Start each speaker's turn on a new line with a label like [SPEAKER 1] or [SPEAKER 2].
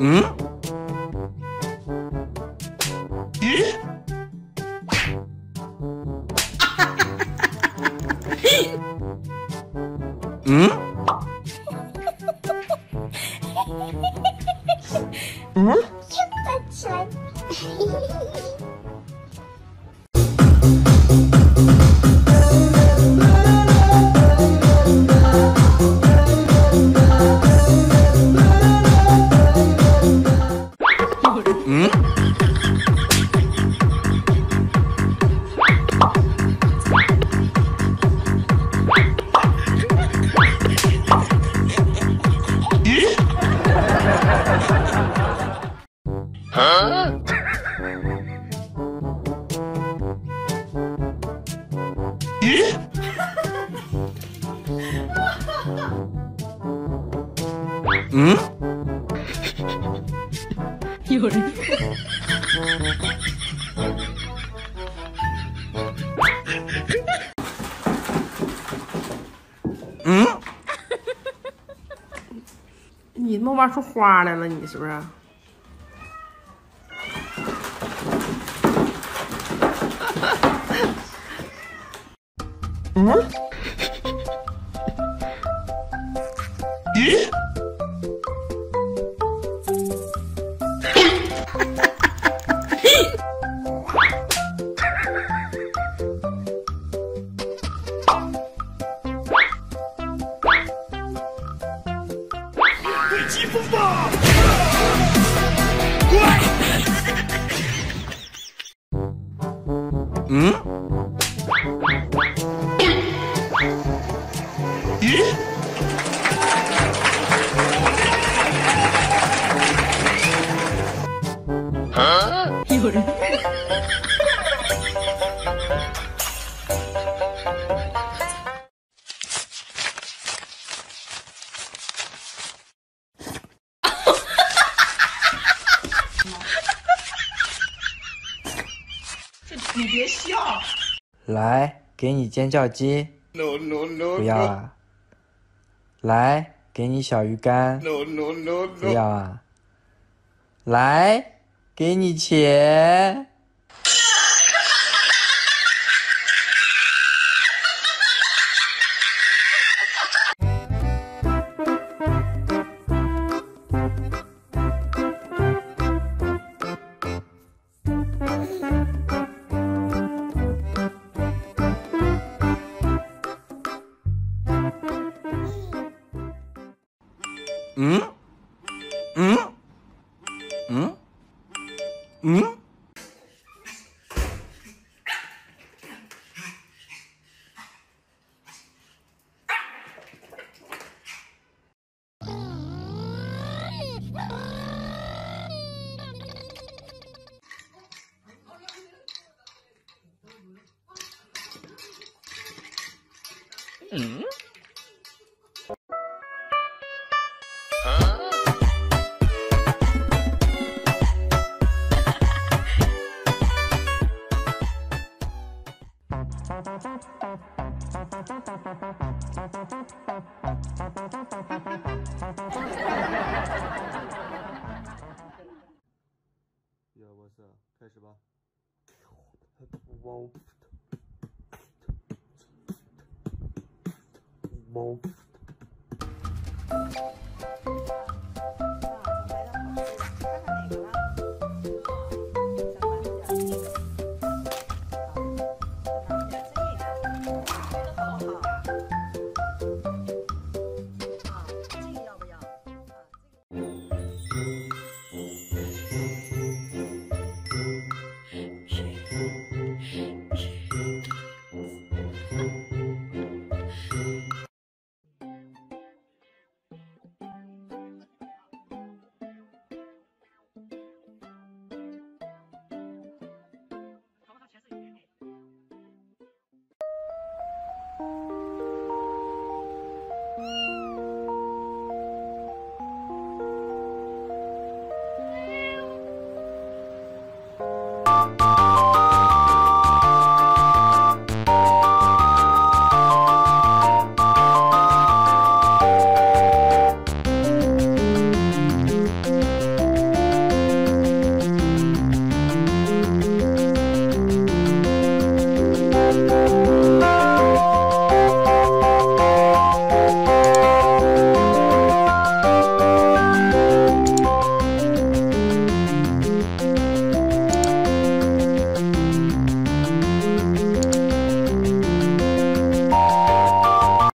[SPEAKER 1] 嗯？嗯？真的 真。嗯？有人。嗯？
[SPEAKER 2] 你弄挖出花来了，你是不是？
[SPEAKER 1] 嗯？咦？疾风吧！乖。咦？有人。
[SPEAKER 2] 你别笑。
[SPEAKER 3] 来，给你尖叫鸡。
[SPEAKER 1] No no no。
[SPEAKER 3] 不要啊。来，给你小鱼干。
[SPEAKER 1] No no no。
[SPEAKER 3] 不要啊。来。给你钱。
[SPEAKER 1] 嗯？嗯？
[SPEAKER 4] 一二三，开始吧。